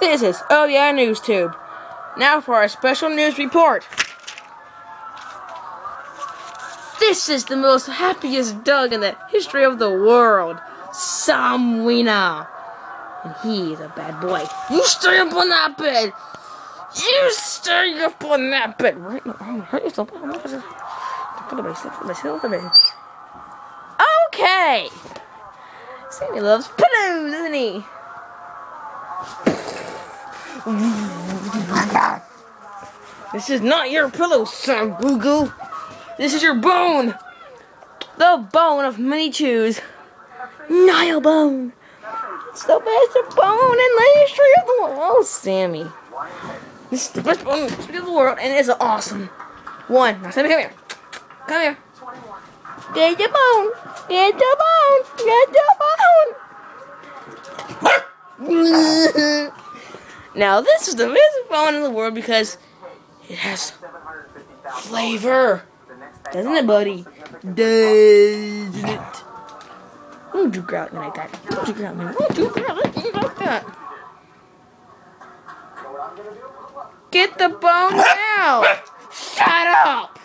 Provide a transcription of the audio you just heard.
This is Oh Yeah News Tube. Now for our special news report. This is the most happiest dog in the history of the world, Sam Wiener. And he is a bad boy. You stay up on that bed! You stay up on that bed! Right now. I'm gonna hurt yourself. Okay! Sammy loves pillows, doesn't he? This is not your pillow, son Goo Goo. This is your bone. The bone of many chews. Nylabone. It's the best bone in the history of the world. Oh, Sammy. This is the best bone in the history of the world, and it's awesome. One. Now, Sammy, come here. Come here. Get the bone. Get the bone. Get the bone. now, this is the best bone in the world because it has flavor. Doesn't it, buddy? Doesn't it? Would you growl at me like that? Would you growl at me? Would you growl at me like that? Get the bone now! Shut up!